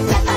like that.